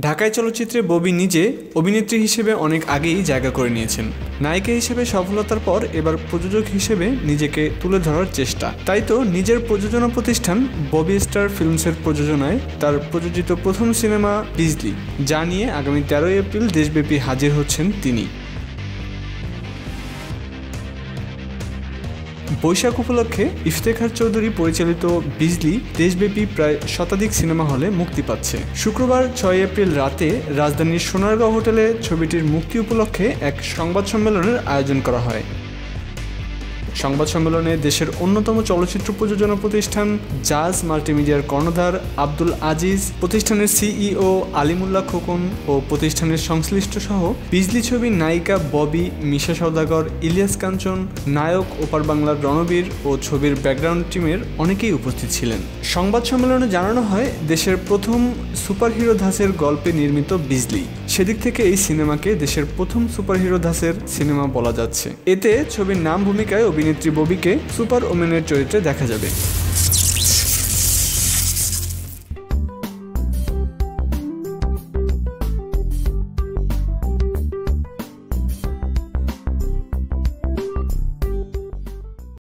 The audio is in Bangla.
ঢাকায় চলচ্চিত্রে ববি নিজে অভিনেত্রী হিসেবে অনেক আগেই জায়গা করে নিয়েছেন। নায়িকা হিসেবে সফলতার পর এবার প্রযোজক হিসেবে নিজেকে তুলে ধরার চেষ্টা। তাই তো নিজের প্রযোজনা প্রতিষ্ঠান ববি স্টার ফিল্মসের প্রযোজনায় তার প্রযোজিত প্রথম সিনেমা বিজলি, যা নিয়ে আগামী তেরোই এপ্রিল দেশব্যাপী হাজির হচ্ছেন তিনি। বৈশাখ উপলক্ষে ইফতেখার চৌধুরী পরিচালিত বিজলি দেশব্যাপী প্রায় শতাধিক সিনেমা হলে মুক্তি পাচ্ছে। শুক্রবার ছয় এপ্রিল রাতে রাজধানীর সোনারগাঁও হোটেলে ছবিটির মুক্তি উপলক্ষে এক সংবাদ সম্মেলনের আয়োজন করা হয়। সংবাদ সম্মেলনে দেশের অন্যতম চলচ্চিত্র প্রযোজনা প্রতিষ্ঠান জাজ মাল্টিমিডিয়ার কর্ণধার আব্দুল আজিজ, প্রতিষ্ঠানের সিইও আলিমুল্লাহ খোকন ও প্রতিষ্ঠানের সংশ্লিষ্ট সহ বিজলি ছবির নায়িকা ববি, মিশা সৌদাগর ইলিয়াস কাঞ্চন, নায়ক ওপার বাংলার রণবীর ও ছবির ব্যাকগ্রাউন্ড টিমের অনেকেই উপস্থিত ছিলেন। সংবাদ সম্মেলনে জানানো হয়, দেশের প্রথম সুপারহিরো ধাসের গল্পে নির্মিত বিজলি। সেদিক থেকে এই সিনেমাকে দেশের প্রথম সুপারহিরো ধাসের সিনেমা বলা যাচ্ছে। এতে ছবির নাম, ভূমিকায় অভিনেত্রী ববিকে সুপার ওমেনের চরিত্রে দেখা যাবে।